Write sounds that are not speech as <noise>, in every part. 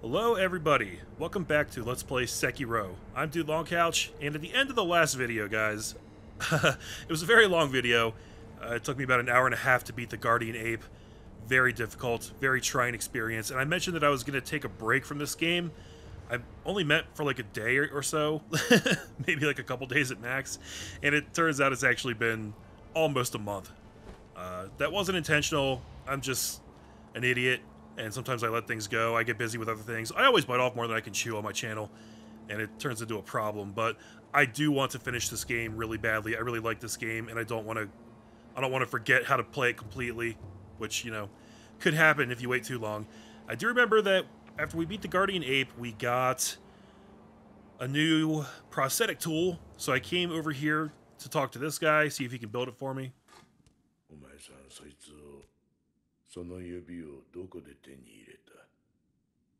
Hello everybody, welcome back to Let's Play Sekiro. I'm Dude Longcouch, and at the end of the last video, guys, <laughs> it was a very long video. Uh, it took me about an hour and a half to beat the Guardian Ape. Very difficult, very trying experience, and I mentioned that I was going to take a break from this game. I only meant for like a day or, or so, <laughs> maybe like a couple days at max, and it turns out it's actually been almost a month. Uh, that wasn't intentional, I'm just an idiot and sometimes I let things go. I get busy with other things. I always bite off more than I can chew on my channel, and it turns into a problem. But I do want to finish this game really badly. I really like this game, and I don't want to. I don't want to forget how to play it completely, which you know could happen if you wait too long. I do remember that after we beat the Guardian Ape, we got a new prosthetic tool. So I came over here to talk to this guy, see if he can build it for me. その指をどこで手に入れた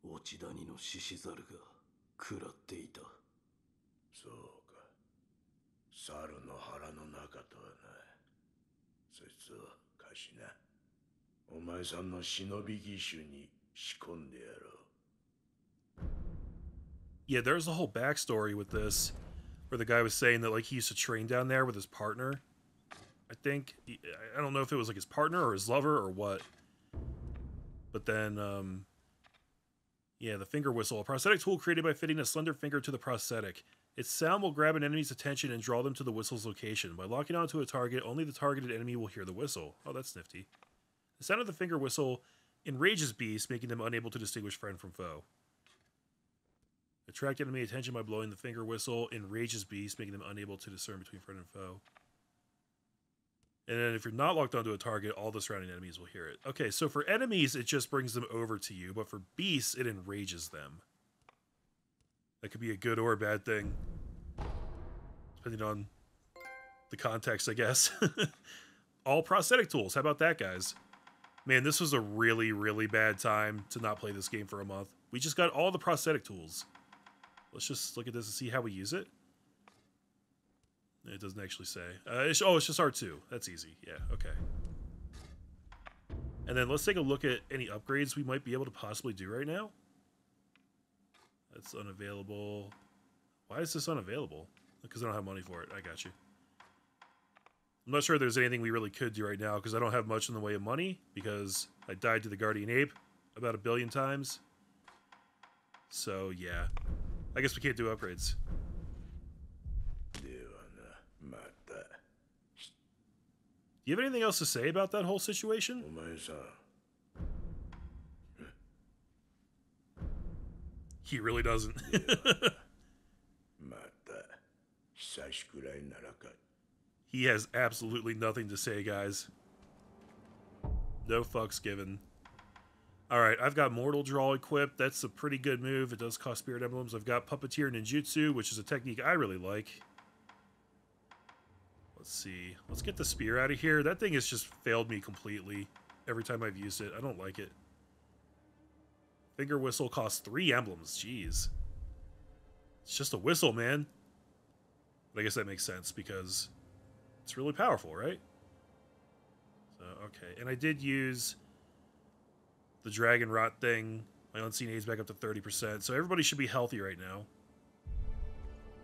落ち谷の獅子猿が食らっていたそうか猿の腹の中とはなそいつを貸しなお前さんの忍び義手に仕込んでやろう Yeah, there's a whole backstory with this, where the guy was saying that like he used to train down there with his partner. I think I don't know if it was like his partner or his lover or what. But then, um, yeah, the finger whistle, a prosthetic tool created by fitting a slender finger to the prosthetic. Its sound will grab an enemy's attention and draw them to the whistle's location. By locking onto a target, only the targeted enemy will hear the whistle. Oh, that's nifty. The sound of the finger whistle enrages beasts, making them unable to distinguish friend from foe. Attract enemy attention by blowing the finger whistle. Enrages beasts, making them unable to discern between friend and foe. And then if you're not locked onto a target, all the surrounding enemies will hear it. Okay, so for enemies, it just brings them over to you, but for beasts, it enrages them. That could be a good or a bad thing. Depending on the context, I guess. <laughs> all prosthetic tools. How about that, guys? Man, this was a really, really bad time to not play this game for a month. We just got all the prosthetic tools. Let's just look at this and see how we use it. It doesn't actually say. Uh, it's, oh, it's just R2. That's easy. Yeah, okay. And then let's take a look at any upgrades we might be able to possibly do right now. That's unavailable. Why is this unavailable? Because I don't have money for it. I got you. I'm not sure there's anything we really could do right now because I don't have much in the way of money because I died to the Guardian Ape about a billion times. So, yeah. I guess we can't do upgrades. You have anything else to say about that whole situation? He really doesn't. <laughs> he has absolutely nothing to say, guys. No fucks given. All right, I've got Mortal Draw equipped. That's a pretty good move. It does cost Spirit Emblems. I've got Puppeteer Ninjutsu, which is a technique I really like. Let's see. Let's get the spear out of here. That thing has just failed me completely every time I've used it. I don't like it. Finger Whistle costs three emblems. Jeez. It's just a whistle, man. But I guess that makes sense because it's really powerful, right? So, okay. And I did use the Dragon Rot thing. My Unseen Aid's back up to 30%. So everybody should be healthy right now.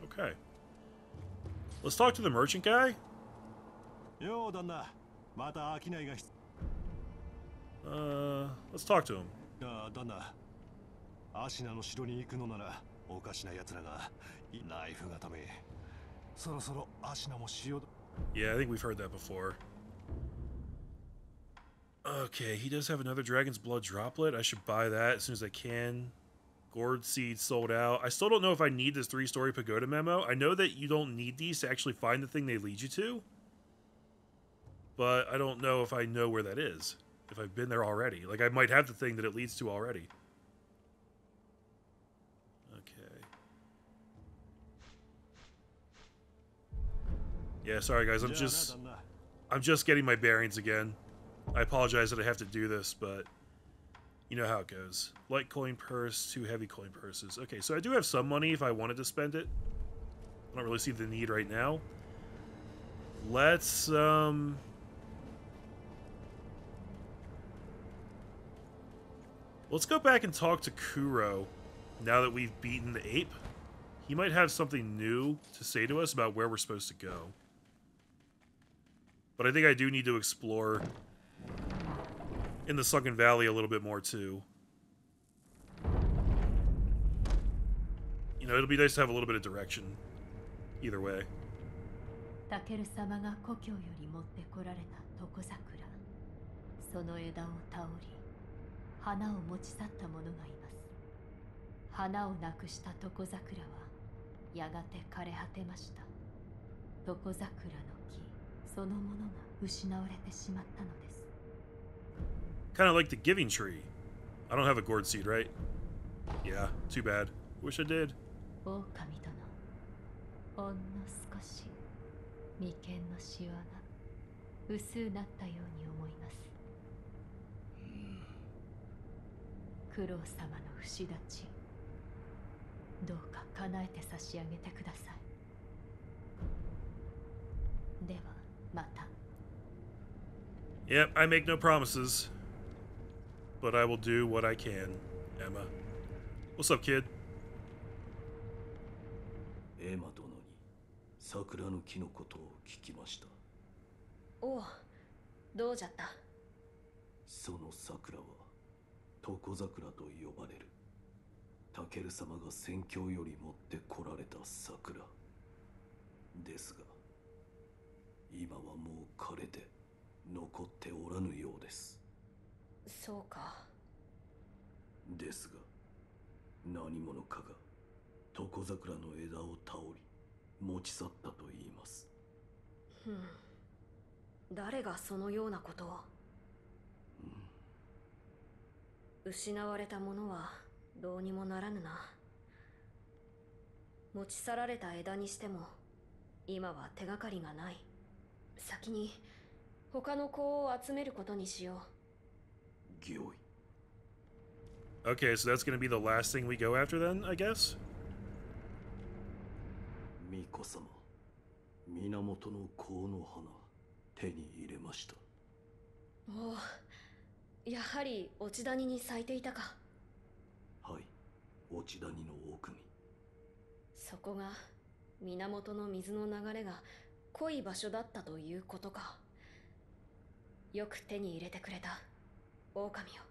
Okay. Let's talk to the merchant guy. よう旦那また商いが必 Uh, let's talk to him. あ旦那アシナの城に行くのならおかしな奴らがナイフがためそろそろアシナも塩だ Yeah, I think we've heard that before. Okay, he does have another Dragon's Blood droplet. I should buy that as soon as I can. Gourd Seed sold out. I still don't know if I need this three-story pagoda memo. I know that you don't need these to actually find the thing they lead you to. but I don't know if I know where that is. If I've been there already. Like, I might have the thing that it leads to already. Okay. Yeah, sorry guys, I'm just... I'm just getting my bearings again. I apologize that I have to do this, but... You know how it goes. Light coin purse, two heavy coin purses. Okay, so I do have some money if I wanted to spend it. I don't really see the need right now. Let's, um... Let's go back and talk to Kuro now that we've beaten the ape. He might have something new to say to us about where we're supposed to go. But I think I do need to explore in the Sunken Valley a little bit more too. You know, it'll be nice to have a little bit of direction. Either way. タケル様が故郷より持ってこられた床桜その枝を倒り 花を持ち去った者がいます花をなくした床桜はやがて枯れ果てました床桜の木そのものが失われてしまったのです Kind of like the Giving Tree. I don't have a gourd seed, right? Yeah, too bad. Wish I did. 狼殿ほんの少し眉間のシワが薄うなったように思います九郎様の不死立ちどうか叶えて差し上げてくださいではまた Yep, I make no promises. But I will do what I can, Emma. What's up, kid? エマ殿に桜の木のことを聞きましたおうどうじゃった？その桜は床桜と呼ばれる。タケル様が戦況より持ってこられた桜。ですが今はもう枯れて残っておらぬようです。そうか。ですが何者かが床桜の枝を倒り持ち去ったと言います。ふん。誰がそのようなことを？失われたものはどうにもならぬな。持ち去られた枝にしても今は手がかりがない。先に他の子を集めることにしよ御意。Okay, so that's gonna be the last thing we go after then, I guess? 巫女様源の香の花手に入れました。うおおやはり落ち谷に咲いていたか。はい。落ち谷の奥に。そこが源の水の流れが濃い場所だったということか。よく手に入れてくれた狼よ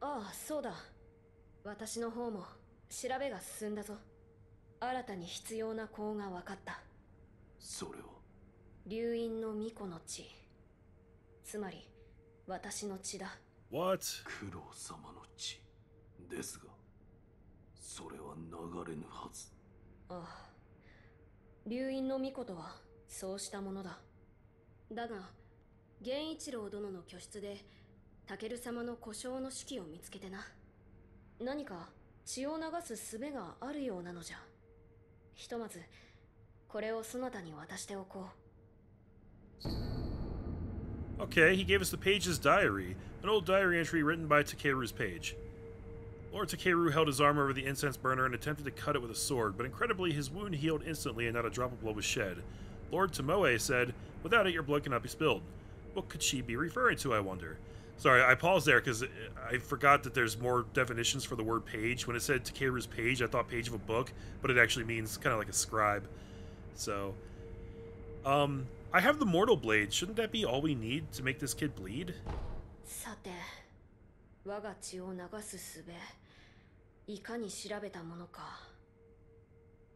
ああそうだ。私の方も調べが進んだぞ。新たに必要な香が分かった。それは？流因の巫女の血。つまり私の血だ。What? 九郎様の血。ですがそれは流れぬはず。ああ。流因の巫女とはそうしたものだ。だが源一郎殿の居室でタケル様の故障の式を見つけてな。何か血を流す術があるようなのじゃ。ひとまずこれをそなたに渡しておこう Okay, he gave us the page's diary, an old diary entry written by Takeru's page. Lord Takeru held his arm over the incense burner and attempted to cut it with a sword, but incredibly his wound healed instantly and not a drop of blood was shed. Lord Tomoe said, Without it, your blood cannot be spilled. What could she be referring to, I wonder? Sorry, I paused there because I forgot that there's more definitions for the word page. When it said Takeru's page, I thought page of a book, but it actually means kind of like a scribe. So, um, I have the Mortal Blade. Shouldn't that be all we need to make this kid bleed? さて我が血を流す術いかに調べたものか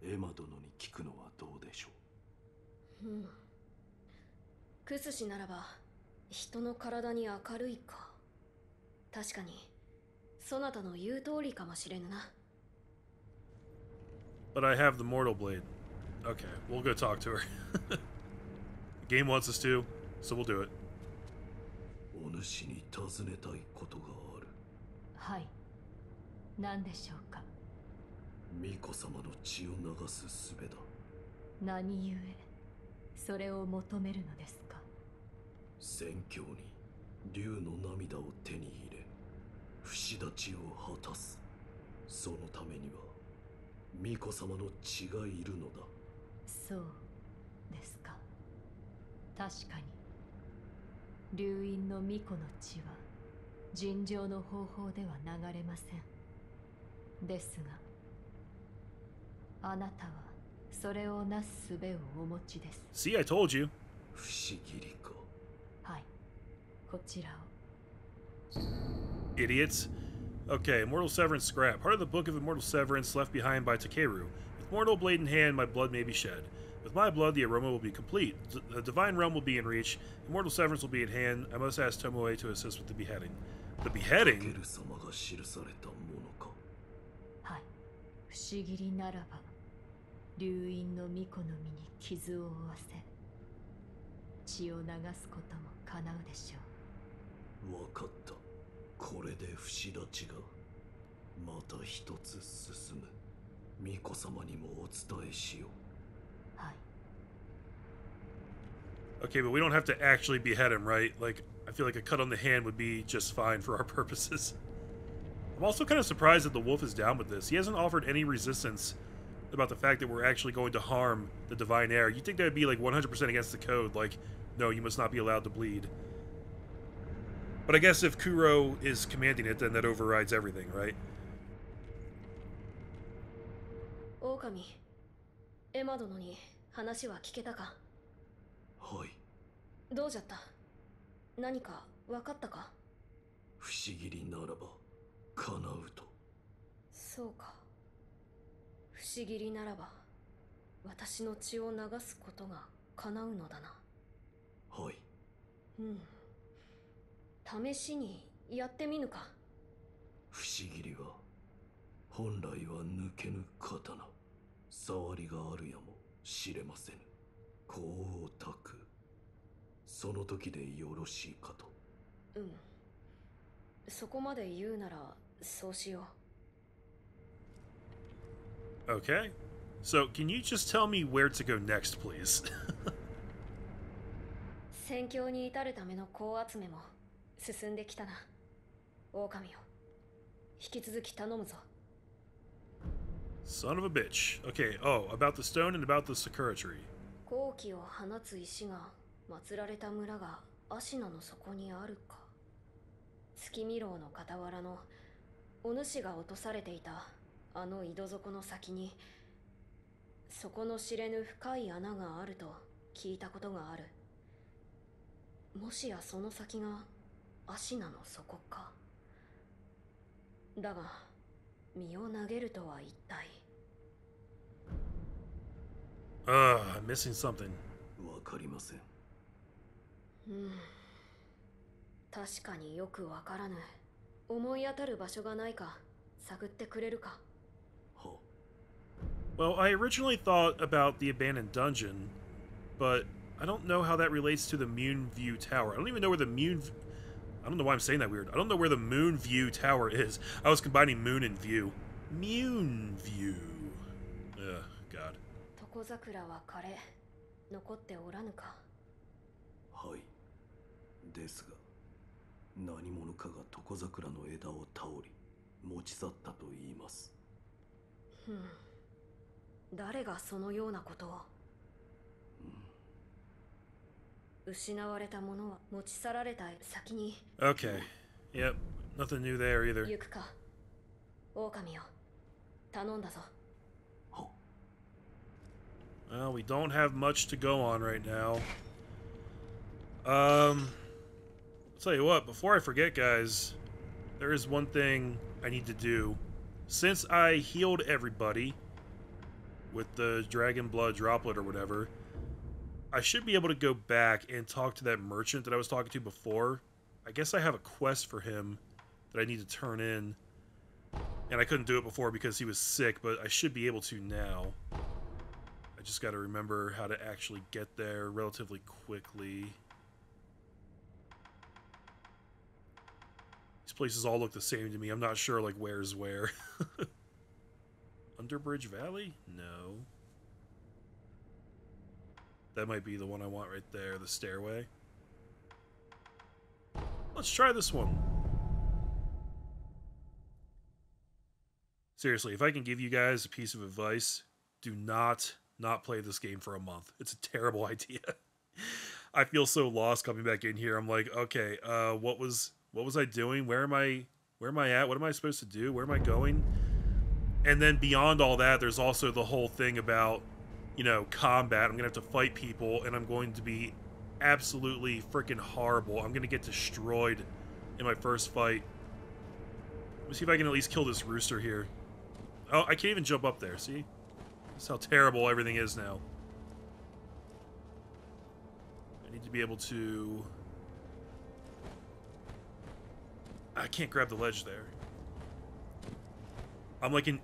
エマ殿に聞くのはどうでしょうんクスシならば人の体に明るいか確かにそなたの言う通りかもしれぬな But I have the Mortal Blade. Okay, we'll go talk to her. <laughs> the game wants us to, so we'll do it. うお主に尋ねたいことがある。はい。何でしょうか？巫女様の血を流す術だ。何故？それを求めるのですか？戦況に竜の涙を手に入れ不死立ちを果たす。そのためには巫女様の血がいるのだ。そうですか確かに流因の巫女の血は尋常の方法では流れませんですがあなたはそれをなす術をお持ちです See, I told you. 不思議りかはいこちらを Idiots. Okay, Immortal Severance scrap. Part of the Book of Immortal Severance left behind by Takeru. With mortal blade in hand, my blood may be shed. With my blood, the aroma will be complete. The Divine Realm will be in reach. Immortal Severance will be at hand. I must ask Tomoe to assist with the beheading. The beheading? ル様が記されたものかはい不思議りならば流因の巫女の身に傷を負わせ血を流すことも叶うでしょわかったこれで不死立ちがまた一つ進む巫女様にもお伝えしよう Okay, but we don't have to actually behead him, right? Like, I feel like a cut on the hand would be just fine for our <laughs> purposes. I'm also kind of surprised that the wolf is down with this. He hasn't offered any resistance about the fact that we're actually going to harm the Divine Heir. you think that would be like 100% against the code. Like, no, you must not be allowed to bleed. But I guess if Kuro is commanding it, then that overrides everything, right? Okami, ni wa kiketa ka? はい。どうじゃった？何か分かったか？不思議りならば叶うと。そうか。不思議りならば私の血を流すことが叶うのだな。はい。うん。試しにやってみぬか。不思議りは本来は抜けぬ刀。触りがあるやもしれませぬ功をたくその時でよろしいかとうんそこまで言うならそうしよ Okay. So, can you just tell me where to go next, please? う戦況に至るための子集めも進んできたな狼よ引き続き頼むぞ Son of a bitch. Okay, oh, about the stone and about the Sakura tree. 好気を放つ石が祀られた村がアシナの底にあるか。月見楼の傍らのお主が落とされていたあの井戸底の先に底の知れぬ深い穴があると聞いたことがある。もしやその先がアシナの底か。だが身を投げるとは一体。Ugh, I'm missing something. わかりませんうん確かによくわからぬ思い当たる場所がないか探ってくれるかは <sighs> Well, I originally thought about the abandoned dungeon, but I don't know how that relates to the Moon View Tower. I don't even know where the Moon. v- I don't know why I'm saying that weird. I don't know where the Moon View Tower is. I was combining Moon and View. Moon View. 床桜は枯れ残っておらぬか？はい。ですが何者かが床桜の枝を倒り持ち去ったと言います。ふん。誰がそのようなことを？失われたものは持ち去られた先に。Okay. Yep. Nothing new there either. 行くか。狼よ。頼んだぞ。は Well, we don't have much to go on right now. Um, I'll tell you what, before I forget, guys, there is one thing I need to do. Since I healed everybody with the dragon blood droplet or whatever, I should be able to go back and talk to that merchant that I was talking to before. I guess I have a quest for him that I need to turn in. And I couldn't do it before because he was sick, but I should be able to now. I just got to remember how to actually get there relatively quickly. These places all look the same to me. I'm not sure like where's where. <laughs> Underbridge Valley? No. That might be the one I want right there, the stairway. Let's try this one. Seriously, if I can give you guys a piece of advice, do not not play this game for a month. It's a terrible <laughs> idea. I feel so lost coming back in here. I'm like, okay, uh, what was What was I doing? Where am I? Where am I at? What am I supposed to do? Where am I going? And then beyond all that, there's also the whole thing about, you know, combat. I'm gonna have to fight people, and I'm going to be absolutely freaking horrible. I'm gonna get destroyed in my first fight. Let me see if I can at least kill this rooster here. Oh, I can't even jump up there. See? That's how terrible everything is now. I need to be able to... I can't grab the ledge there. I'm like an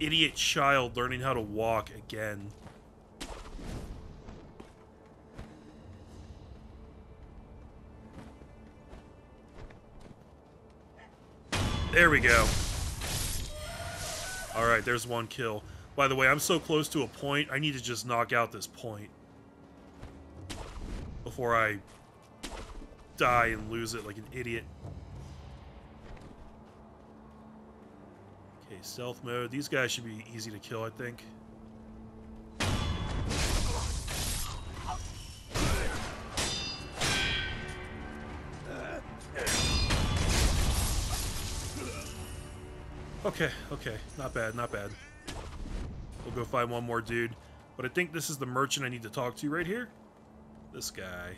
idiot child learning how to walk again. There we go. Alright, there's one kill. By the way, I'm so close to a point, I need to just knock out this point. Before I die and lose it like an idiot. Okay, stealth mode. These guys should be easy to kill, I think. Okay, okay. Not bad, not bad We'll go find one more dude. But I think this is the merchant I need to talk to right here. This guy.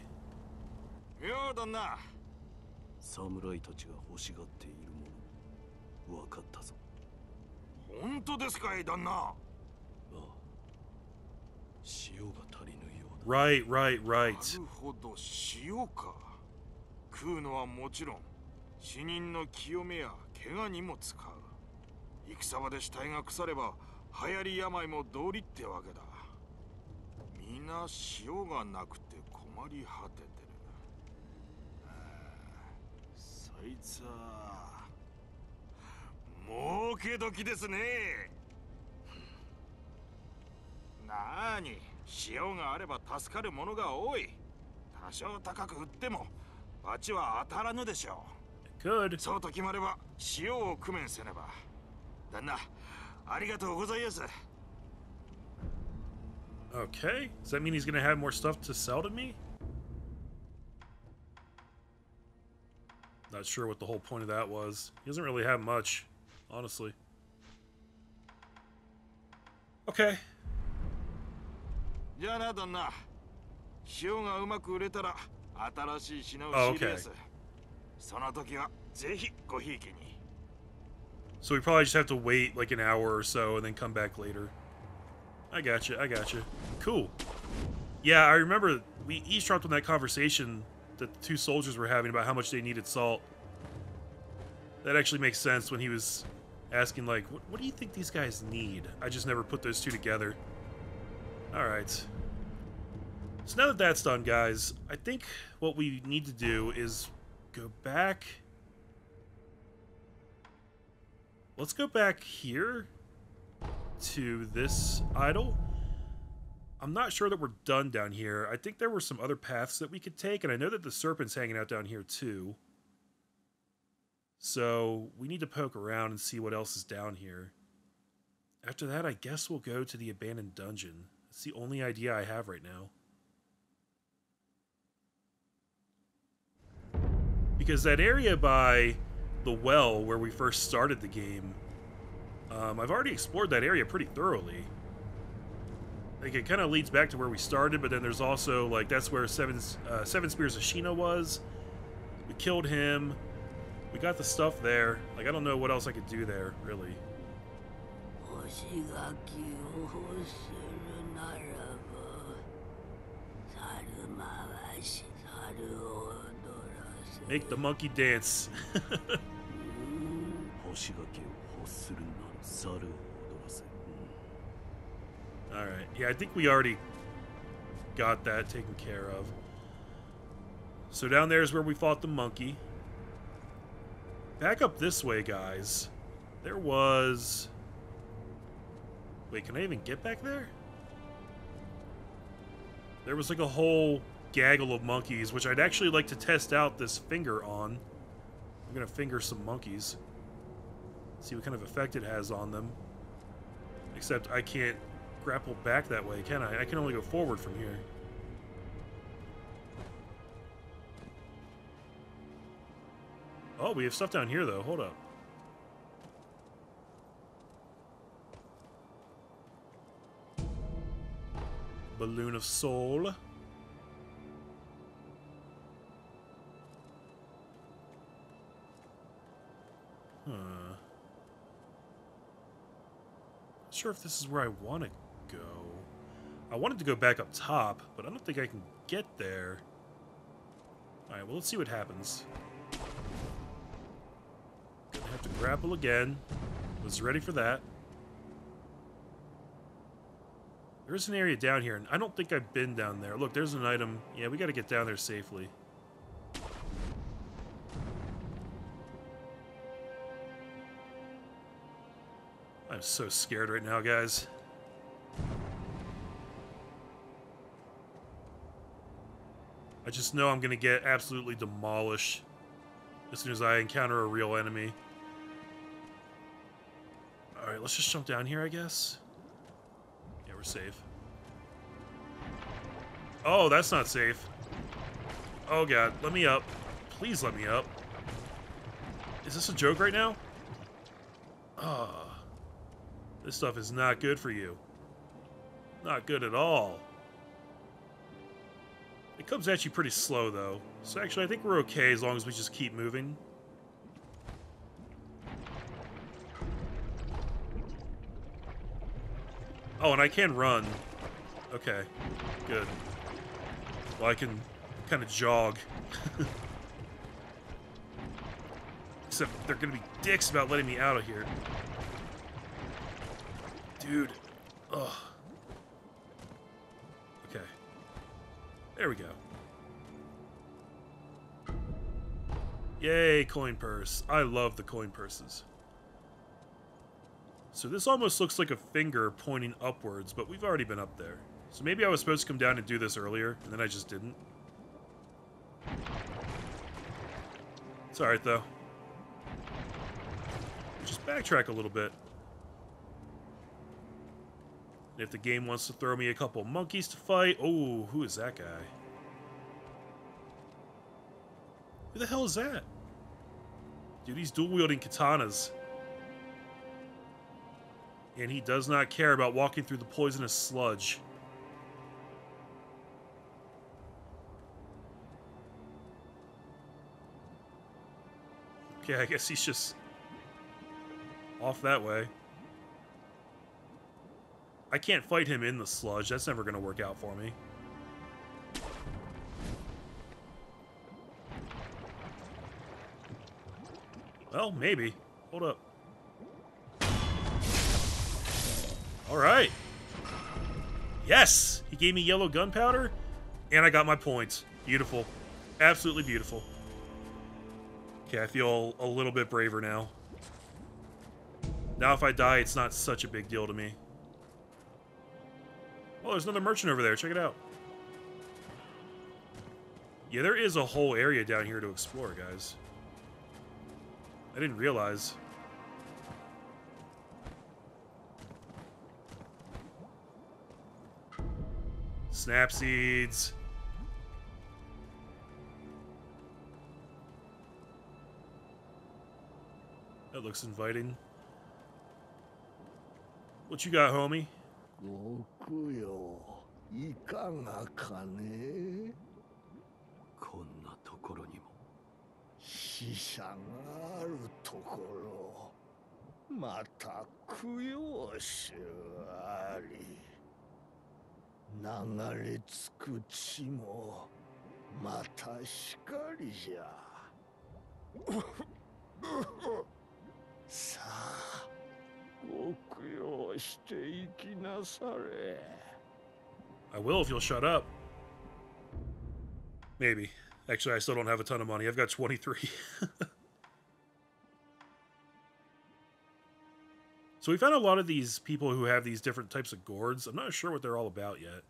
ようだな侍たちが欲しがっているもの分かったぞ本当ですかい旦那ああ塩が足りぬようだ Right, right, な right. るほど塩か食うのはもちろん死人の清めや怪我にも使う戦場で死体が腐れば 流行り病も道理ってわけだ。皆塩がなくて困り果ててる。そいつは儲け時ですね。なーに塩があれば助かるものが多い。多少高く売っても罰は当たらぬでしょ Good. うそうと決まれば塩を工面せねば。旦那 ありがとうございます Okay. Does that mean he's gonna have more stuff to sell to me? Not sure what the whole point of that was. He doesn't really have much, honestly. Okay. じゃあな旦那塩がうまく売れたら新しい品を仕入れやす、その時はぜひごひいきに so we probably just have to wait like an hour or so and then come back later. I got you. I got you. Cool. Yeah, I remember we eavesdropped on that conversation that the two soldiers were having about how much they needed salt. That actually makes sense when he was asking, like, what, what do you think these guys need? I just never put those two together. Alright. So now that that's done, guys, I think what we need to do is go back let's go back here to this idol. I'm not sure that we're done down here. I think there were some other paths that we could take, and I know that the serpent's hanging out down here too. So we need to poke around and see what else is down here. After that, I guess we'll go to the abandoned dungeon. It's the only idea I have right now. Because that area by the well where we first started the game. Um, I've already explored that area pretty thoroughly. Like, it kind of leads back to where we started, but then there's also, like, that's where Seven, uh, Seven Spears of Ashina was. We killed him. We got the stuff there. Like, I don't know what else I could do there, really. Make the monkey dance. <laughs> 星がけを欲するなら猿を踊らせ、 All right. Yeah, I think we already got that taken care of. So down there is where we fought the monkey. Back up this way, guys. There was. Wait, can I even get back there? There was like a whole gaggle of monkeys, which I'd actually like to test out this finger on. I'm gonna finger some monkeys. See what kind of effect it has on them. Except I can't grapple back that way, can I? I can only go forward from here. Oh, we have stuff down here, though. Hold up. Balloon of Soul. Sure if this is where I want to go. I wanted to go back up top, but I don't think I can get there. Alright, well, let's see what happens. Gonna have to grapple again. Was ready for that. There's an area down here, and I don't think I've been down there. Look, there's an item. Yeah, we gotta get down there safely. I'm so scared right now, guys. I just know I'm gonna get absolutely demolished as soon as I encounter a real enemy. Alright, let's just jump down here, I guess. Yeah, we're safe. Oh, that's not safe. Oh god, let me up. Please let me up. Is this a joke right now? Oh, this stuff is not good for you. Not good at all. It comes at you pretty slow, though. So actually, I think we're okay as long as we just keep moving. Oh, and I can run. Okay, good. Well, I can kind of jog. <laughs> Except they're going to be dicks about letting me out of here. Dude. Ugh. Okay. There we go. Yay, coin purse. I love the coin purses. So this almost looks like a finger pointing upwards, but we've already been up there. So maybe I was supposed to come down and do this earlier, and then I just didn't. It's alright, though. Just backtrack a little bit. If the game wants to throw me a couple monkeys to fight... Oh, who is that guy? Who the hell is that? Dude, he's dual-wielding katanas. And he does not care about walking through the poisonous sludge. Okay, I guess he's just off that way. I can't fight him in the sludge. That's never going to work out for me. Well, maybe. Hold up. Alright. Yes! He gave me yellow gunpowder, and I got my points. Beautiful. Absolutely beautiful. Okay, I feel a little bit braver now. Now if I die, it's not such a big deal to me. Oh, there's another merchant over there. Check it out. Yeah, there is a whole area down here to explore, guys. I didn't realize. Snap seeds. That looks inviting. What you got, homie? 僕よいかがかね？こんなところにも死者があるところ。また供養しあり。流れ着く血もまたしかりじゃ。<laughs> さあ。ご供養していきなされ I will if you'll shut up. Maybe. Actually, I still don't have a ton of money. I've got 23. <laughs> so we found a lot of these people who have these different types of gourds. I'm not sure what they're all about yet.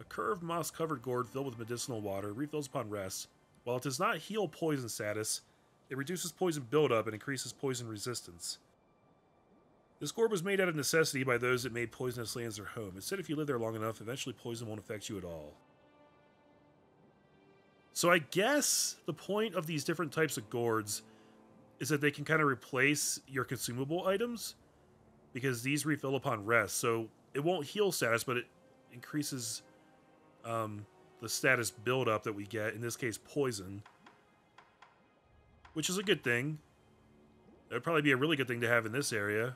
A curved moss-covered gourd filled with medicinal water refills upon rest. While it does not heal poison status, it reduces poison buildup and increases poison resistance. This gourd was made out of necessity by those that made poisonous lands their home. It said if you live there long enough, eventually poison won't affect you at all. So I guess the point of these different types of gourds is that they can kind of replace your consumable items because these refill upon rest. So it won't heal status, but it increases um, the status buildup that we get. In this case, poison, which is a good thing. That'd probably be a really good thing to have in this area.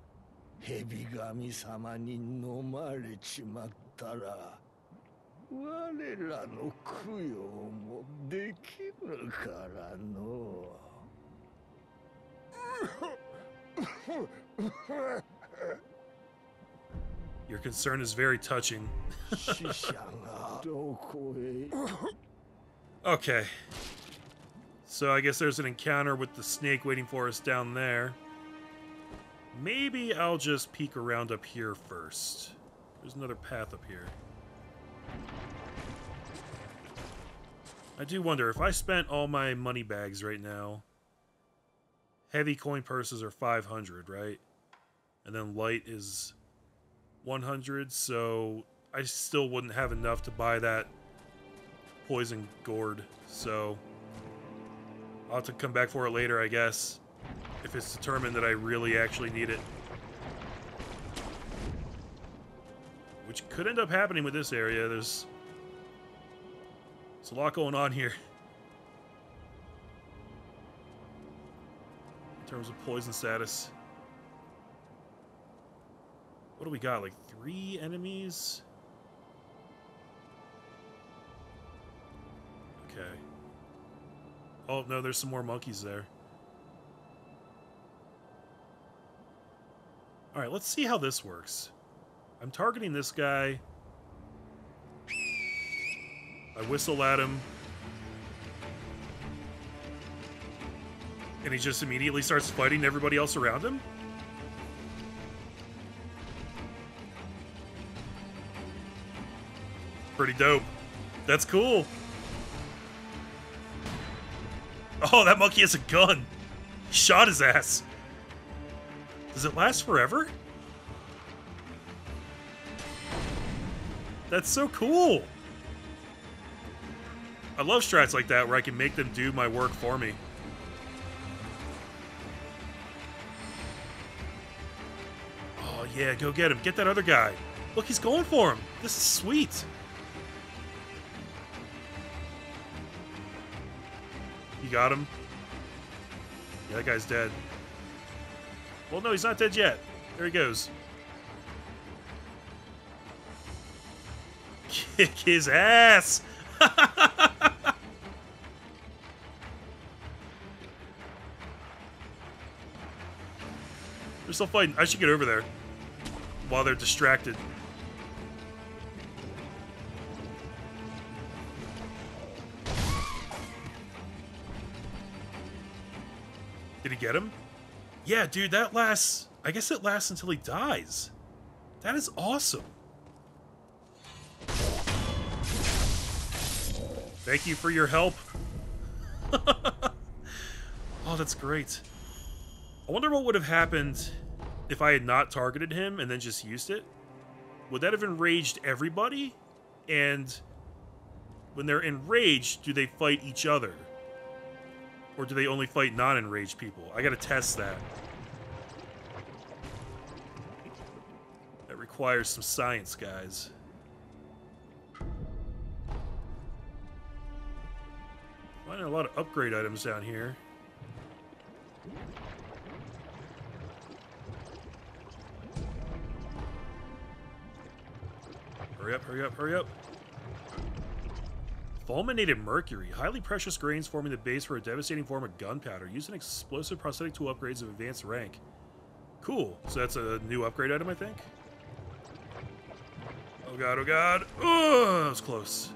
蛇神様に飲まれちまったら我らの供養もできぬからの Your concern is very touching. <laughs> 死者がどこへ Okay. So I guess there's an encounter with the snake waiting for us down there. Maybe I'll just peek around up here first. There's another path up here. I do wonder if I spent all my money bags right now. Heavy coin purses are 500, right? And then light is 100, so I still wouldn't have enough to buy that poison gourd, so I'll have to come back for it later, I guess, if it's determined that I really actually need it. Which could end up happening with this area. There's, there's a lot going on here. In terms of poison status. What do we got? Like three enemies? Okay. Oh, no, there's some more monkeys there. Alright, let's see how this works. I'm targeting this guy. I whistle at him. And he just immediately starts fighting everybody else around him? Pretty dope. That's cool. Oh, that monkey has a gun. He shot his ass. Does it last forever? That's so cool. I love strats like that where I can make them do my work for me. Oh, yeah, go get him. Get that other guy. Look, he's going for him. This is sweet. You got him? Yeah, that guy's dead. Well, no, he's not dead yet. There he goes. <laughs> Kick his ass! <laughs> they're still fighting. I should get over there while they're distracted. Did he get him? Yeah, dude, that lasts... I guess it lasts until he dies. That is awesome. Thank you for your help. <laughs> oh, that's great. I wonder what would have happened if I had not targeted him and then just used it. Would that have enraged everybody? And when they're enraged, do they fight each other? Or do they only fight non-enraged people? I gotta test that. Requires some science, guys. Finding a lot of upgrade items down here. Hurry up, hurry up, hurry up. Fulminated mercury. Highly precious grains forming the base for a devastating form of gunpowder. Use an explosive prosthetic tool upgrades of advanced rank. Cool. So that's a new upgrade item, I think. Oh god, oh god. Oh, that was close.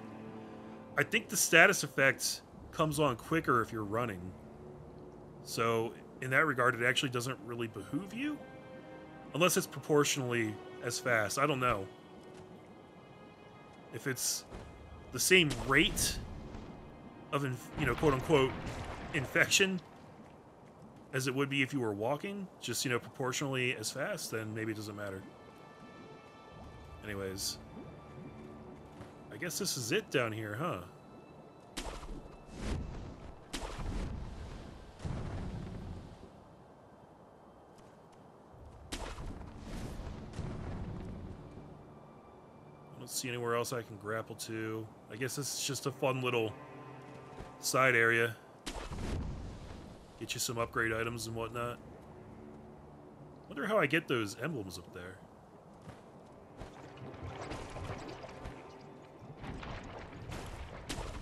I think the status effect comes on quicker if you're running. So, in that regard, it actually doesn't really behoove you. Unless it's proportionally as fast. I don't know. If it's the same rate of, you know, quote unquote, infection as it would be if you were walking, just, you know, proportionally as fast, then maybe it doesn't matter. Anyways. I guess this is it down here, huh? I don't see anywhere else I can grapple to. I guess this is just a fun little side area. Get you some upgrade items and whatnot. Wonder how I get those emblems up there.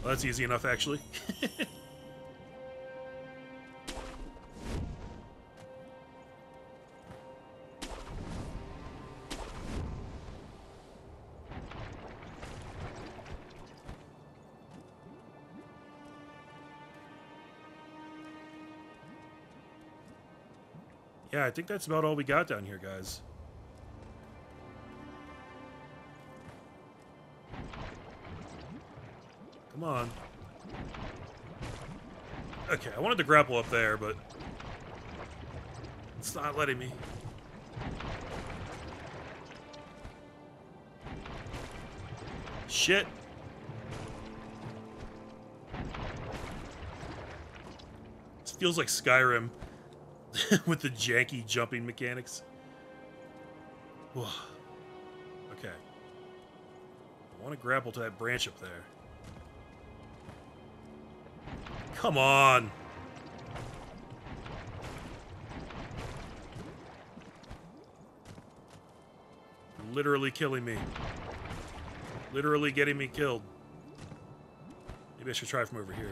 Well, that's easy enough, actually. <laughs> yeah, I think that's about all we got down here, guys. Okay, I wanted to grapple up there, but it's not letting me. Shit. This feels like Skyrim <laughs> with the janky jumping mechanics. Whoa. Okay. I want to grapple to that branch up there. Come on. Literally killing me. Literally getting me killed. Maybe I should try from over here.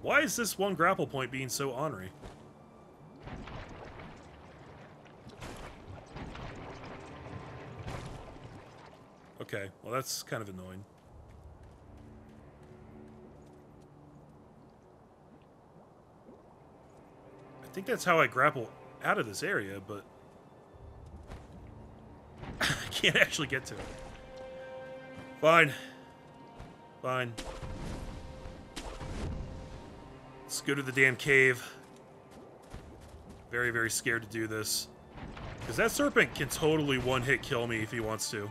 Why is this one grapple point being so ornery? Okay, well that's kind of annoying. I think that's how I grapple out of this area, but <laughs> I can't actually get to it. Fine. Fine. Let's go to the damn cave. Very, very scared to do this. Because that serpent can totally one-hit kill me if he wants to.